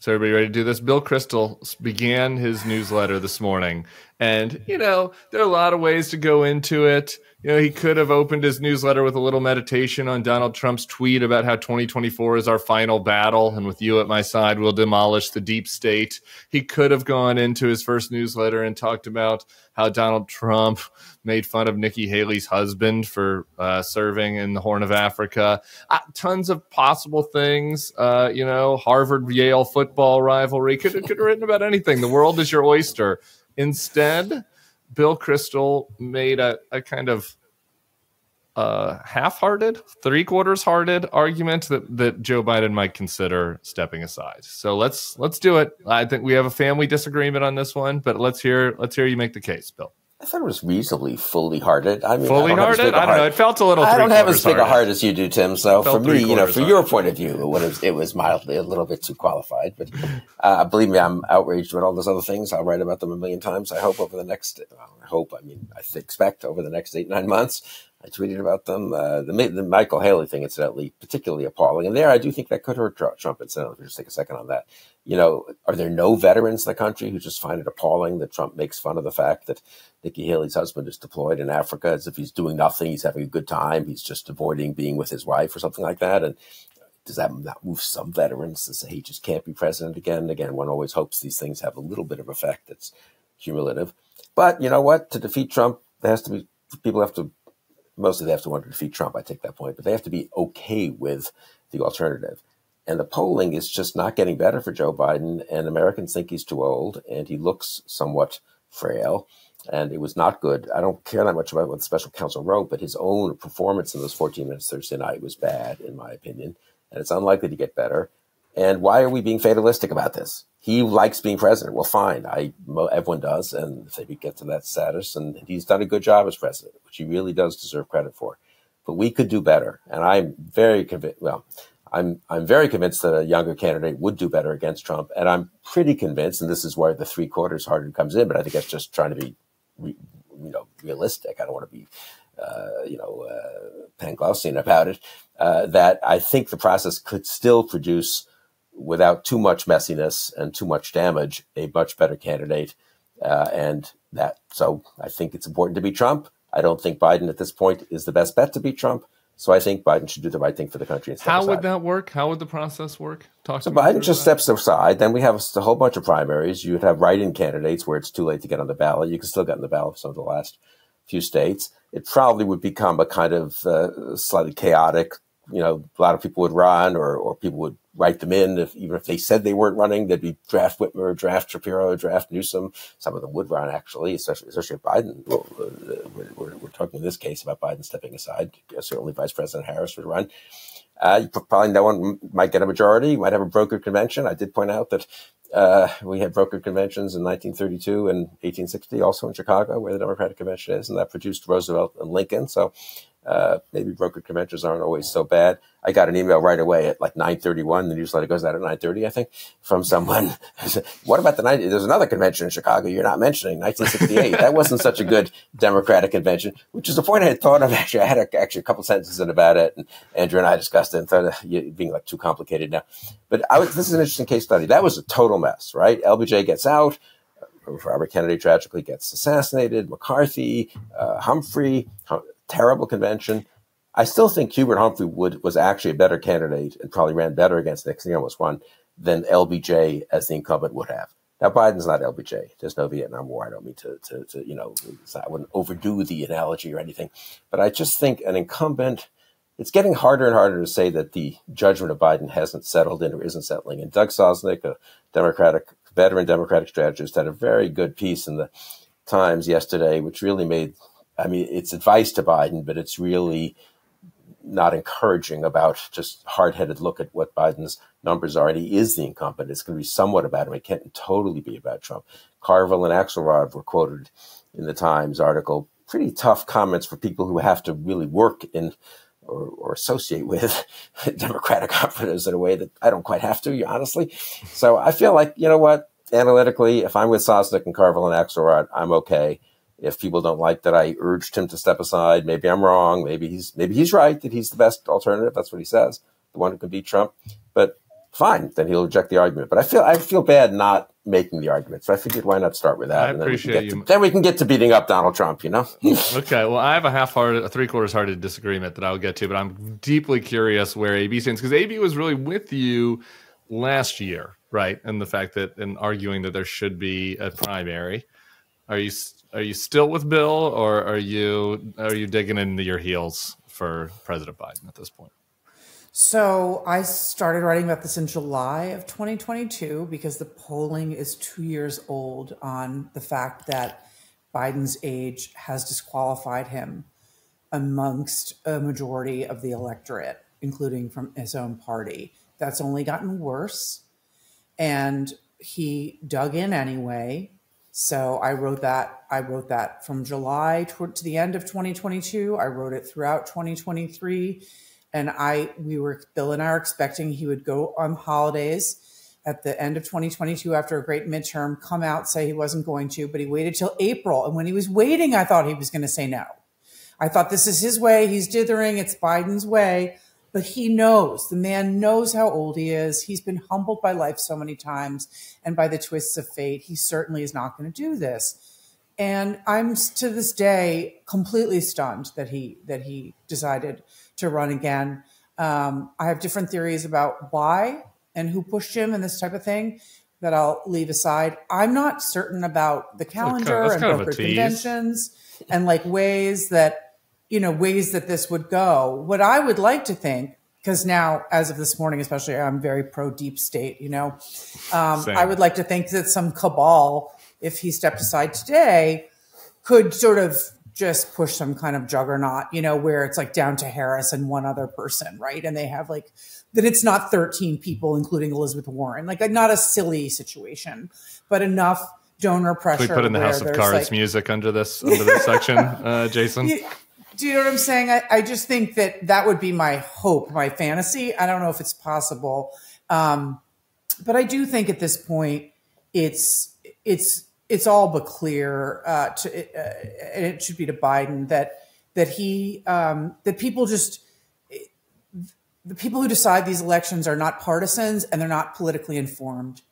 Is everybody ready to do this? Bill Kristol began his newsletter this morning, and you know there are a lot of ways to go into it you know, he could have opened his newsletter with a little meditation on Donald Trump's tweet about how 2024 is our final battle, and with you at my side, we'll demolish the deep state. He could have gone into his first newsletter and talked about how Donald Trump made fun of Nikki Haley's husband for uh, serving in the Horn of Africa. Uh, tons of possible things. Uh, you know, Harvard Yale football rivalry. Could, could have written about anything. The world is your oyster. Instead, Bill Kristol made a, a kind of uh, half-hearted, three-quarters-hearted argument that that Joe Biden might consider stepping aside. So let's let's do it. I think we have a family disagreement on this one, but let's hear let's hear you make the case, Bill. I thought it was reasonably fully hearted. I mean, fully I hearted. I don't know. It felt a little. I don't have as big a heart as you do, Tim. So for me, you know, from your point of view, it was, it was mildly a little bit too qualified. But uh, believe me, I'm outraged about all those other things. I'll write about them a million times. I hope over the next. Well, I hope. I mean, I expect over the next eight nine months. I tweeted about them. Uh, the, the Michael Haley thing, incidentally, particularly appalling. And there, I do think that could hurt Trump. Incidentally, just take a second on that you know, are there no veterans in the country who just find it appalling that Trump makes fun of the fact that Nikki Haley's husband is deployed in Africa as if he's doing nothing, he's having a good time, he's just avoiding being with his wife or something like that? And does that not move some veterans to say he just can't be president again? Again, one always hopes these things have a little bit of effect that's cumulative. But you know what? To defeat Trump, there has to be people have to mostly they have to want to defeat Trump. I take that point, but they have to be okay with the alternative. And the polling is just not getting better for Joe Biden. And Americans think he's too old and he looks somewhat frail. And it was not good. I don't care that much about what the special counsel wrote, but his own performance in those 14 minutes Thursday night was bad, in my opinion. And it's unlikely to get better. And why are we being fatalistic about this? He likes being president. Well, fine. I everyone does, and if they get to that status, and he's done a good job as president, which he really does deserve credit for. But we could do better, and I'm very convinced. Well, I'm I'm very convinced that a younger candidate would do better against Trump, and I'm pretty convinced, and this is where the three quarters hardened comes in. But I think that's just trying to be, you know, realistic. I don't want to be, uh, you know, uh, Panglossian about it. Uh, that I think the process could still produce, without too much messiness and too much damage, a much better candidate. Uh, and that so I think it's important to beat Trump. I don't think Biden at this point is the best bet to beat Trump. So I think Biden should do the right thing for the country. How aside. would that work? How would the process work? Talk so Biden just steps aside. Then we have a whole bunch of primaries. You'd have write-in candidates where it's too late to get on the ballot. You can still get on the ballot for some of the last few states. It probably would become a kind of uh, slightly chaotic. You know, a lot of people would run, or or people would write them in. If, even if they said they weren't running, they'd be draft Whitmer, draft Shapiro, draft Newsom. Some of them would run, actually, especially, especially Biden. Well, uh, we're, talking in this case about Biden stepping aside. Certainly, Vice President Harris would run. Uh, probably no one might get a majority. You might have a brokered convention. I did point out that uh, we had brokered conventions in 1932 and 1860, also in Chicago, where the Democratic Convention is, and that produced Roosevelt and Lincoln. So uh, maybe brokered conventions aren't always so bad. I got an email right away at like 9:31. The newsletter goes out at 9:30, I think, from someone. <laughs> what about the night? There's another convention in Chicago you're not mentioning, 1968. that wasn't such a good Democratic convention, which is a point I had thought of. Actually, I had a, actually a couple sentences in about it, and Andrew and I discussed it and thought of being like too complicated now. But was, this is an interesting case study. That was a total mess, right? LBJ gets out. Robert Kennedy tragically gets assassinated. McCarthy, uh, Humphrey, terrible convention. I still think Hubert Humphrey would, was actually a better candidate and probably ran better against Nixon. He almost won than LBJ as the incumbent would have. Now Biden's not LBJ. There's no Vietnam War. I don't mean to, to, to you know, I wouldn't overdo the analogy or anything, but I just think an incumbent. It's getting harder and harder to say that the judgment of Biden hasn't settled in or isn't settling. And Doug Sosnik, a Democratic veteran Democratic strategist, had a very good piece in the Times yesterday, which really made I mean, it's advice to Biden, but it's really not encouraging about just hard-headed look at what Biden's numbers are. And he is the incumbent. It's going to be somewhat about him. It can't totally be about Trump. Carville and Axelrod were quoted in the Times article. Pretty tough comments for people who have to really work in or, or associate with <laughs> Democratic operatives in a way that I don't quite have to, honestly. So I feel like, you know what, analytically, if I'm with Sosnik and Carville and Axelrod, I'm okay If people don't like that I urged him to step aside, maybe I'm wrong. Maybe he's maybe he's right that he's the best alternative. That's what he says, the one who can beat Trump. But fine, then he'll reject the argument. But I feel I feel bad not making the argument. So I figured why not start with that? I and appreciate then we, you. can get to, then we can get to beating up Donald Trump, you know? <laughs> okay, well, I have a half-hearted, a three-quarters-hearted disagreement that I'll get to, but I'm deeply curious where AB stands because AB was really with you last year, right? And the fact that and arguing that there should be a primary. Are you are you still with Bill, or are you are you digging into your heels for President Biden at this point? So I started writing about this in July of 2022 because the polling is two years old on the fact that Biden's age has disqualified him amongst a majority of the electorate, including from his own party. That's only gotten worse. And he dug in anyway. So I wrote that. I wrote that from July to, the end of 2022. I wrote it throughout 2023 and I we were Bill and I are expecting he would go on holidays at the end of 2022 after a great midterm, come out say he wasn't going to, but he waited till April. And when he was waiting, I thought he was going to say no. I thought this is his way. He's dithering. It's Biden's way. But he knows, the man knows how old he is. He's been humbled by life so many times and by the twists of fate. He certainly is not going to do this. And I'm to this day completely stunned that he that he decided to run again. Um, I have different theories about why and who pushed him and this type of thing that I'll leave aside. I'm not certain about the calendar that's and kind of a brokered conventions and like ways that, you know, ways that this would go. What I would like to think, because now, as of this morning, especially, I'm very pro deep state, you know, um, I would like to think that some cabal, if he stepped aside today, could sort of just push some kind of juggernaut, you know, where it's like down to Harris and one other person, right? And they have like that it's not 13 people, including Elizabeth Warren, like not a silly situation, but enough donor pressure. Can we put in the House of Cards like- music under this under this section, <laughs> uh, Jason? Do you know what I'm saying? I, I just think that that would be my hope, my fantasy. I don't know if it's possible, um, but I do think at this point it's it's it's all but clear uh, to uh, and it should be to Biden that that he um, that people just the people who decide these elections are not partisans and they're not politically informed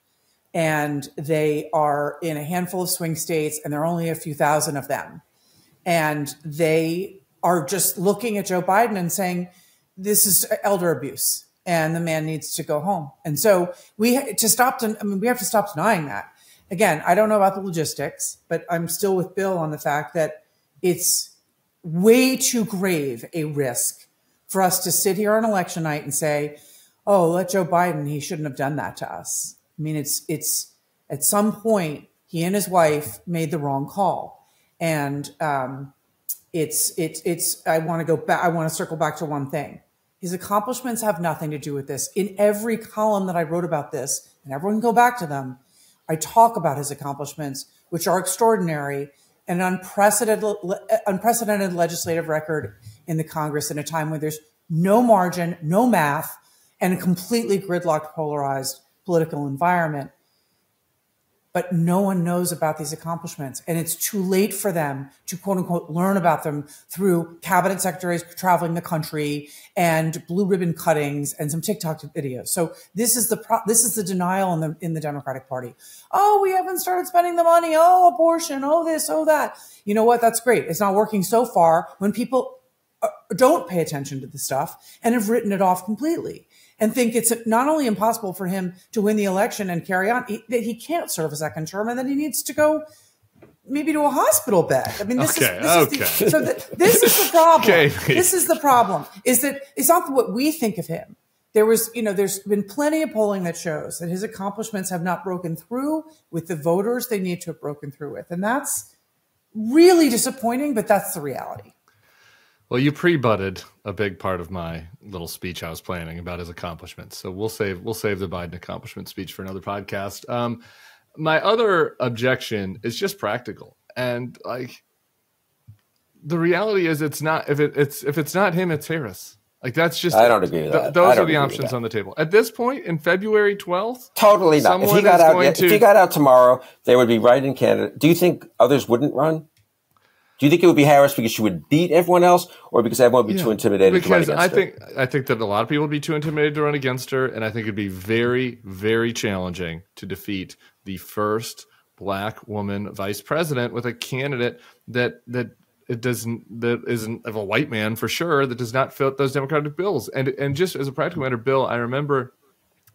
and they are in a handful of swing states and there are only a few thousand of them and they are just looking at Joe Biden and saying, "This is elder abuse, and the man needs to go home." And so we to stop. I mean, we have to stop denying that. Again, I don't know about the logistics, but I'm still with Bill on the fact that it's way too grave a risk for us to sit here on election night and say, "Oh, let Joe Biden. He shouldn't have done that to us." I mean, it's it's at some point he and his wife made the wrong call, and um, it's it's it's i want to go back i want to circle back to one thing. His accomplishments have nothing to do with this. In every column that i wrote about this and everyone can go back to them i talk about his accomplishments which are extraordinary and an unprecedented unprecedented legislative record in the congress in a time when there's no margin no math and a completely gridlocked polarized political environment but no one knows about these accomplishments. And it's too late for them to quote unquote learn about them through cabinet secretaries traveling the country and blue ribbon cuttings and some TikTok videos. So this is the pro- this is the denial in the in the Democratic Party. Oh, we haven't started spending the money. Oh, abortion. Oh, this. Oh, that. You know what? That's great. It's not working so far when people uh, don't pay attention to the stuff and have written it off completely and think it's not only impossible for him to win the election and carry on, he, that he can't serve a second term and that he needs to go maybe to a hospital bed. I mean, this Okay, is, this is the, so the, this is the problem. Okay. This is the problem is that it's not what we think of him. There was, you know, there's been plenty of polling that shows that his accomplishments have not broken through with the voters they need to have broken through with. And that's really disappointing, but that's the reality. Well, you pre-butted a big part of my little speech I was planning about his accomplishments. So we'll save we'll save the Biden accomplishment speech for another podcast. Um, my other objection is just practical, and like the reality is, it's not if it, it's if it's not him, it's Harris. Like that's just I don't agree with th- that. those are the options on the table at this point in February twelfth. Totally not. If he got out, going if he got out tomorrow, they would be right in Canada. Do you think others wouldn't run? Do you think it would be Harris because she would beat everyone else, or because everyone would be yeah, too intimidated because to run against I think I think that a lot of people would be too intimidated to run against her, and I think it'd be very very challenging to defeat the first black woman vice president with a candidate that that it doesn't that isn't of a white man for sure that does not fit those democratic bills. And and just as a practical matter bill i remember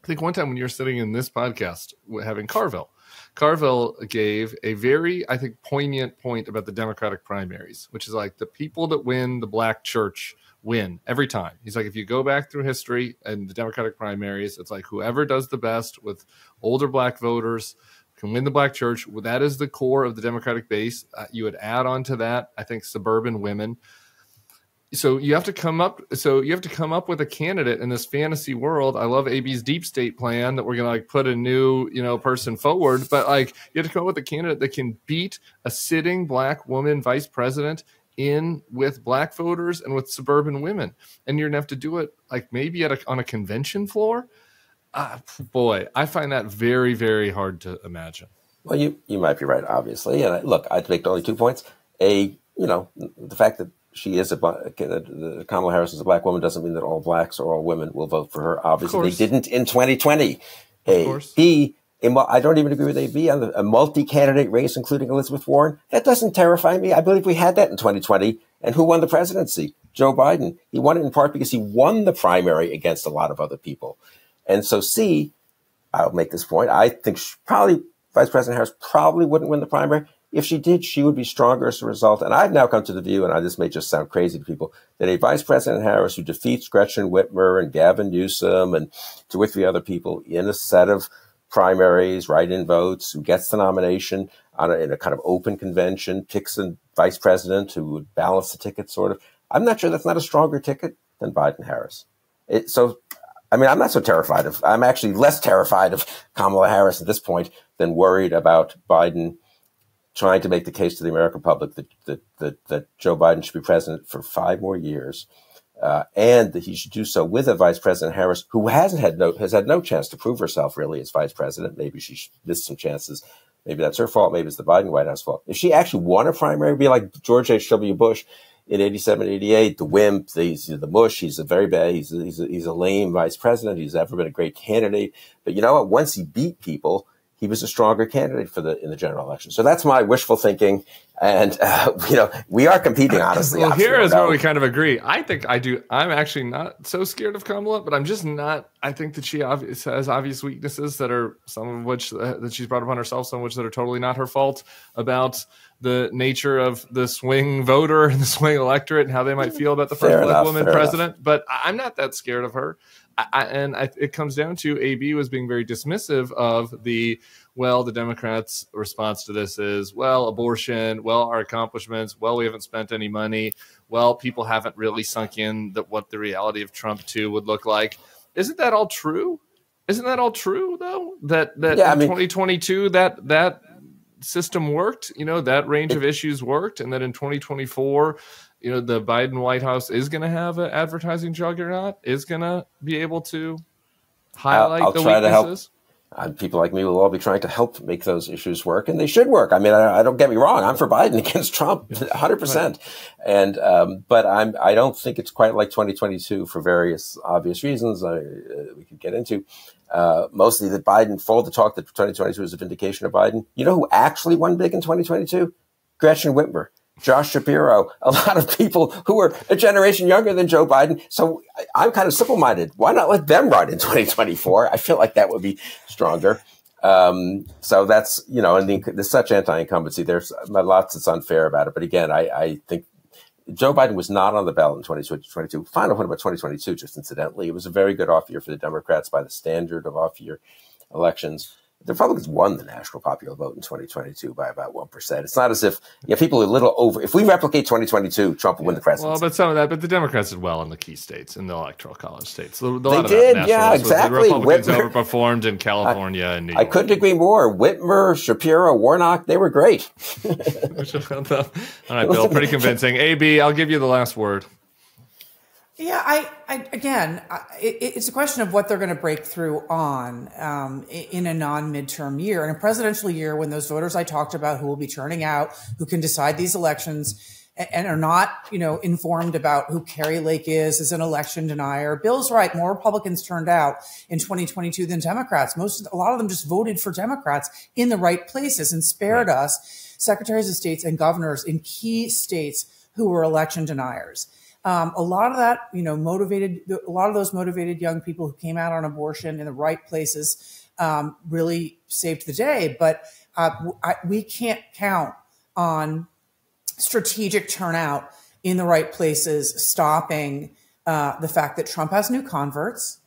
i think one time when you were sitting in this podcast having carville carville gave a very i think poignant point about the democratic primaries which is like the people that win the black church win every time he's like if you go back through history and the democratic primaries it's like whoever does the best with older black voters can win the black church. That is the core of the Democratic base. Uh, you would add on to that, I think, suburban women. So you have to come up. So you have to come up with a candidate in this fantasy world. I love AB's deep state plan that we're gonna like put a new you know person forward, but like you have to come up with a candidate that can beat a sitting black woman vice president in with black voters and with suburban women, and you're gonna have to do it like maybe at a, on a convention floor uh, boy, I find that very, very hard to imagine. Well, you you might be right, obviously. And I, look, I'd make only two points. A, you know, the fact that she is a uh, Kamala Harris is a black woman doesn't mean that all blacks or all women will vote for her. Obviously, they didn't in 2020. A, B, I don't even agree with AB on the, a multi-candidate race, including Elizabeth Warren. That doesn't terrify me. I believe we had that in 2020. And who won the presidency? Joe Biden. He won it in part because he won the primary against a lot of other people. And so C, I'll make this point. I think probably Vice President Harris probably wouldn't win the primary. If she did, she would be stronger as a result. And I've now come to the view, and I, this may just sound crazy to people, that a Vice President Harris who defeats Gretchen Whitmer and Gavin Newsom and two or three other people in a set of primaries, write-in votes, who gets the nomination on a, in a kind of open convention, picks a vice president who would balance the ticket, sort of. I'm not sure that's not a stronger ticket than Biden Harris. So I mean, I'm not so terrified of, I'm actually less terrified of Kamala Harris at this point than worried about Biden trying to make the case to the American public that, that, that, that Joe Biden should be president for five more years. Uh, and that he should do so with a Vice President Harris who hasn't had no has had no chance to prove herself really as Vice President. Maybe she missed some chances. Maybe that's her fault. Maybe it's the Biden White House fault. If she actually won a primary, be like George H. W. Bush in 87, 88, the wimp, the, the mush. He's a very bad, he's a, he's a, he's a lame vice president. He's never been a great candidate. But you know what? Once he beat people, he was a stronger candidate for the in the general election. So that's my wishful thinking, and uh, <laughs> you know we are competing <laughs> honestly. well, here is where we kind of agree. I think I do. I'm actually not so scared of Kamala, but I'm just not. I think that she obvious, has obvious weaknesses that are some of which uh, that she's brought upon herself, some of which that are totally not her fault about the nature of the swing voter <laughs> and the swing electorate and how they might feel about the first black woman president. Enough. But I'm not that scared of her. I, and I, it comes down to AB was being very dismissive of the well, the Democrats' response to this is well, abortion, well, our accomplishments, well, we haven't spent any money, well, people haven't really sunk in that what the reality of Trump two would look like. Isn't that all true? Isn't that all true though? That that yeah, in I mean, 2022 that that system worked, you know, that range of issues worked, and that in 2024 you know the Biden White House is going to have an advertising juggernaut, is going to be able to highlight I'll, I'll the try weaknesses. To help. Uh, people like me will all be trying to help make those issues work, and they should work. I mean, I, I don't get me wrong; I'm for Biden <laughs> against Trump, 100. Right. percent And um, but I'm I don't think it's quite like 2022 for various obvious reasons I, uh, we could get into. Uh, mostly that Biden, for all the talk that 2022 is a vindication of Biden. You know who actually won big in 2022? Gretchen Whitmer. Josh Shapiro, a lot of people who are a generation younger than Joe Biden. So I'm kind of simple minded. Why not let them run in <laughs> 2024? I feel like that would be stronger. Um, so that's, you know, and the, there's such anti incumbency. There's lots that's unfair about it. But again, I, I think Joe Biden was not on the ballot in 2022. Final point about 2022, just incidentally. It was a very good off year for the Democrats by the standard of off year elections the Republicans won the national popular vote in 2022 by about 1%. It's not as if you know, people are a little over. If we replicate 2022, Trump will yeah. win the presidency. Well, but some of that, but the Democrats did well in the key states, in the electoral college states. The, the they did, yeah, exactly. The Republicans Whitmer, overperformed in <laughs> California I, and New York. I couldn't agree more. Whitmer, Shapiro, Warnock, they were great. All right, Bill, pretty convincing. AB, I'll give you the last word. Yeah, I, I again, I, it, it's a question of what they're going to break through on um, in a non-midterm year, in a presidential year, when those voters I talked about who will be turning out, who can decide these elections, and, and are not, you know, informed about who Kari Lake is as an election denier. Bill's right; more Republicans turned out in 2022 than Democrats. Most, a lot of them just voted for Democrats in the right places and spared right. us secretaries of states and governors in key states who were election deniers. Um, a lot of that, you know, motivated, a lot of those motivated young people who came out on abortion in the right places um, really saved the day. But uh, I, we can't count on strategic turnout in the right places, stopping uh, the fact that Trump has new converts.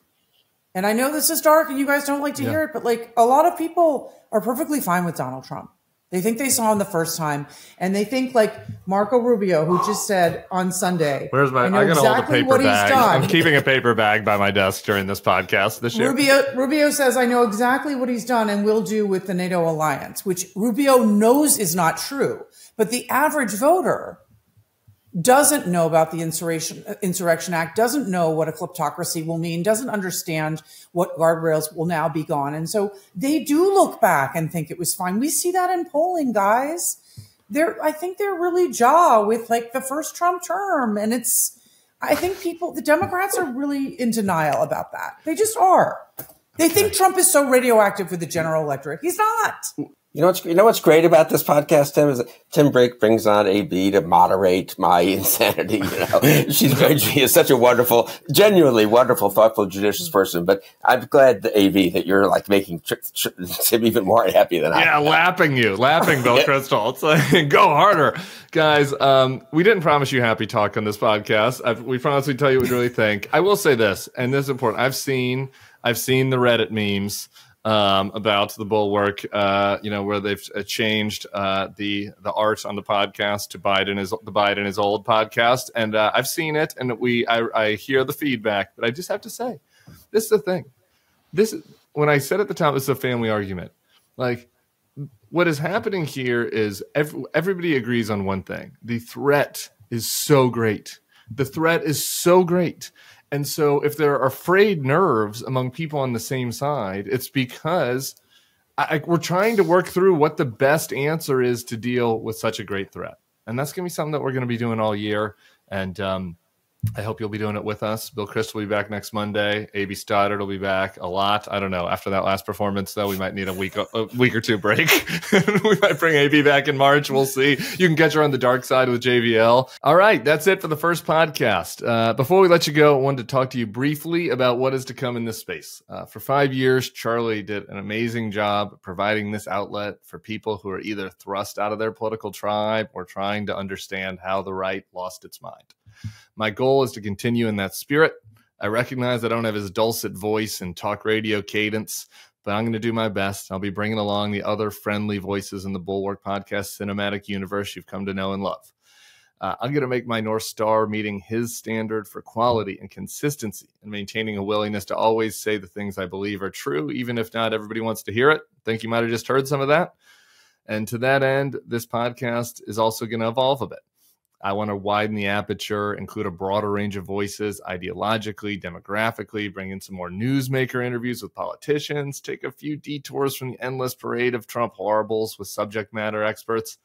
And I know this is dark and you guys don't like to yeah. hear it, but like a lot of people are perfectly fine with Donald Trump. They think they saw him the first time, and they think like Marco Rubio, who just said on Sunday. Where's my? I, I gotta exactly hold a paper bag. I'm keeping a paper bag by my desk during this podcast this year. Rubio Rubio says, "I know exactly what he's done and will do with the NATO alliance," which Rubio knows is not true. But the average voter doesn't know about the Insurrection, uh, Insurrection Act, doesn't know what a kleptocracy will mean, doesn't understand what guardrails will now be gone. And so they do look back and think it was fine. We see that in polling, guys. They're, I think they're really jaw with like the first Trump term. And it's, I think people, the Democrats are really in denial about that. They just are. They think Trump is so radioactive for the general electorate. He's not. You know what's you know what's great about this podcast, Tim, is that Tim Brake brings on AB to moderate my <laughs> insanity. You know, <laughs> she's she is such a wonderful, genuinely wonderful, thoughtful, judicious person. But I'm glad, the AB, that you're like making Tim even more happy than I. Am. <laughs> Yeah, lapping you, lapping Bill. It's like go harder, guys. Um, we didn't promise you happy talk on this podcast. I've, we promised we'd tell you what we really think. I will say this, and this is important. I've seen I've seen the Reddit memes um, about the bulwark, uh, you know, where they've uh, changed uh, the the art on the podcast to Biden is the Biden is old podcast, and uh, I've seen it, and we I, I hear the feedback, but I just have to say, this is the thing. This when I said at the time, this is a family argument. Like what is happening here is every, everybody agrees on one thing: the threat is so great. The threat is so great and so, if there are frayed nerves among people on the same side, it's because I, we're trying to work through what the best answer is to deal with such a great threat. And that's going to be something that we're going to be doing all year. And um, I hope you'll be doing it with us. Bill Kristol will be back next Monday. AB Stoddard will be back a lot. I don't know. After that last performance, though, we might need a week a week or two break. <laughs> we might bring AB back in March. We'll see. You can catch her on the dark side with JVL. All right, that's it for the first podcast. Uh, before we let you go, I wanted to talk to you briefly about what is to come in this space. Uh, for five years, Charlie did an amazing job providing this outlet for people who are either thrust out of their political tribe or trying to understand how the right lost its mind. My goal is to continue in that spirit. I recognize I don't have his dulcet voice and talk radio cadence, but I'm going to do my best. I'll be bringing along the other friendly voices in the Bulwark Podcast cinematic universe you've come to know and love. Uh, I'm going to make my North Star meeting his standard for quality and consistency and maintaining a willingness to always say the things I believe are true, even if not everybody wants to hear it. think you might have just heard some of that. And to that end, this podcast is also going to evolve a bit. I want to widen the aperture, include a broader range of voices ideologically, demographically, bring in some more newsmaker interviews with politicians, take a few detours from the endless parade of Trump horribles with subject matter experts.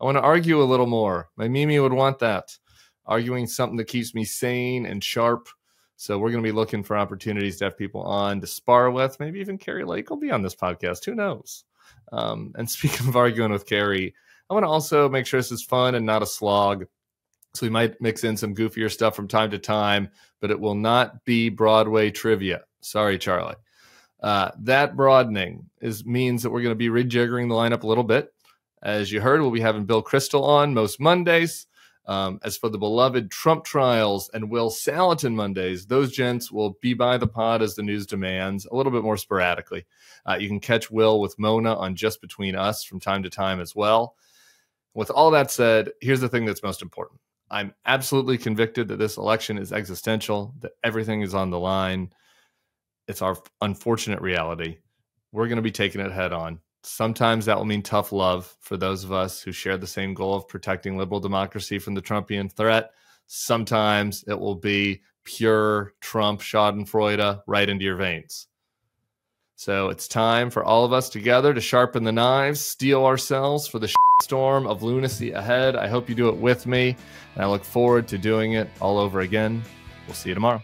I want to argue a little more. My Mimi would want that. Arguing something that keeps me sane and sharp. So we're going to be looking for opportunities to have people on to spar with. Maybe even Kari Lake will be on this podcast. Who knows? Um, and <laughs> speaking of arguing with Kari, I want to also make sure this is fun and not a slog. So we might mix in some goofier stuff from time to time, but it will not be Broadway trivia. Sorry, Charlie. Uh, that broadening is means that we're going to be rejiggering the lineup a little bit. As you heard, we'll be having Bill Kristol on most Mondays. Um, as for the beloved Trump trials and Will Saletan Mondays, those gents will be by the pod as the news demands, a little bit more sporadically. Uh, you can catch Will with Mona on Just Between Us from time to time as well. With all that said, here's the thing that's most important I'm absolutely convicted that this election is existential, that everything is on the line. It's our unfortunate reality. We're going to be taking it head on. Sometimes that will mean tough love for those of us who share the same goal of protecting liberal democracy from the Trumpian threat. Sometimes it will be pure Trump Schadenfreude right into your veins. So it's time for all of us together to sharpen the knives, steel ourselves for the storm of lunacy ahead. I hope you do it with me, and I look forward to doing it all over again. We'll see you tomorrow.